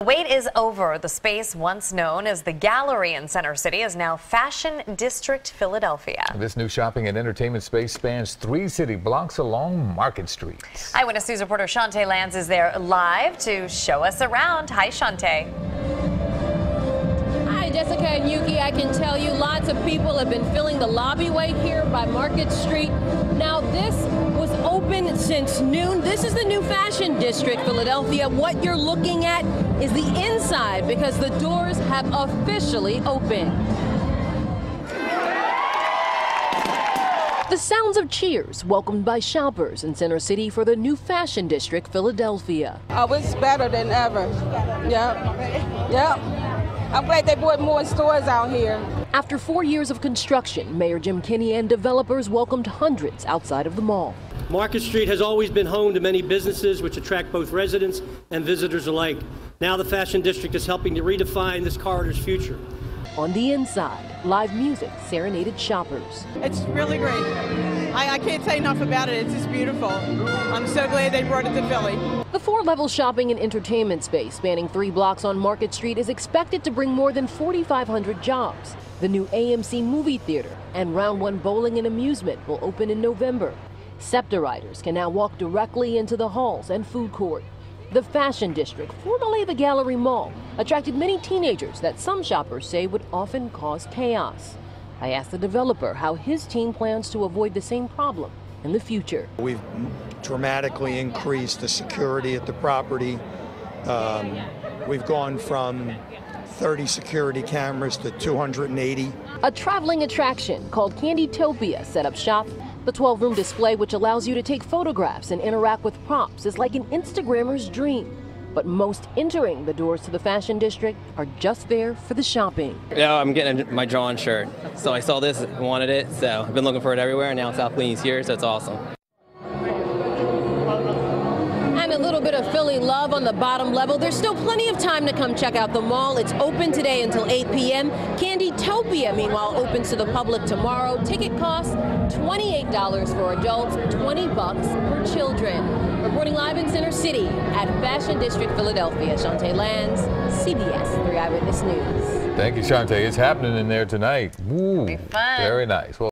The wait is over. The space once known as the Gallery in Center City is now Fashion District Philadelphia. This new shopping and entertainment space spans three city blocks along Market Street. Eyewitness News reporter Chantee Lans is there live to show us around. Hi, Chantee. Hi, Jessica and Yuki. I can tell you lots of people have been filling the lobbyway here by Market Street. Now, this was open since noon. This is the new Fashion District, Philadelphia. What you're looking at is the inside because the doors have officially opened. The sounds of cheers welcomed by shoppers in Center City for the new Fashion District, Philadelphia. Oh, it's better than ever. Yep. Yep. I'm glad they brought more stores out here. After four years of construction, Mayor Jim Kenney and developers welcomed hundreds outside of the mall. Market Street has always been home to many businesses which attract both residents and visitors alike. Now the Fashion District is helping to redefine this corridor's future. On the inside, live music serenaded shoppers. It's really great. I, I, can't say enough about it. It's just beautiful. I'm so glad they brought it to Philly. The four level shopping and entertainment space spanning three blocks on Market Street is expected to bring more than 4,500 jobs. The new AMC movie theater and Round One Bowling and Amusement will open in November. SEPTA riders can now walk directly into the halls and food court. The Fashion District, formerly the Gallery Mall, attracted many teenagers that some shoppers say would often cause chaos. I asked the developer how his team plans to avoid the same problem in the future. We've dramatically increased the security at the property. Um, we've gone from 30 security cameras to 280. A traveling attraction called Candytopia set up shop the 12 room display, which allows you to take photographs and interact with props, is like an Instagrammer's dream. But most entering the doors to the fashion district are just there for the shopping. Yeah, I'm getting my drawn shirt. So I saw this, wanted it, so I've been looking for it everywhere, and now South Queens here, so it's awesome. And a little bit of Philly love on the bottom level. There's still plenty of time to come check out the mall. It's open today until 8 p.m. Candytopia, meanwhile, opens to the public tomorrow. Ticket costs $28 for adults, 20 bucks for children. Reporting live in Center City at Fashion District, Philadelphia, Chantee Lans, CBS 3 Eyewitness News. Thank you, Chantee. It's happening in there tonight. Ooh, Be fun. Very nice. Well